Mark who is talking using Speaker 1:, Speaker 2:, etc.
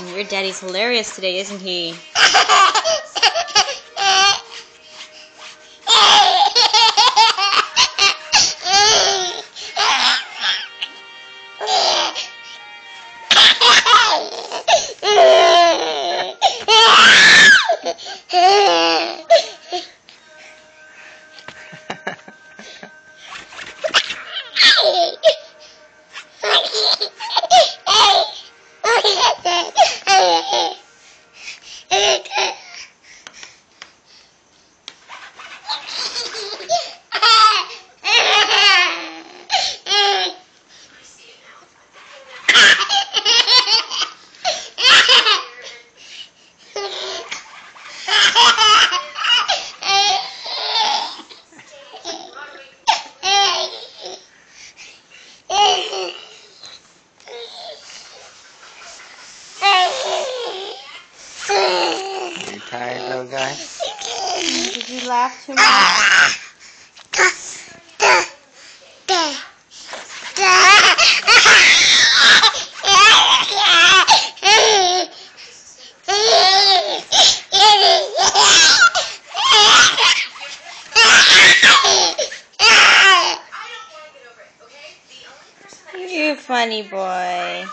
Speaker 1: Your daddy's hilarious today, isn't he?
Speaker 2: You tired, little guy?
Speaker 1: Did you laugh too much? You funny boy.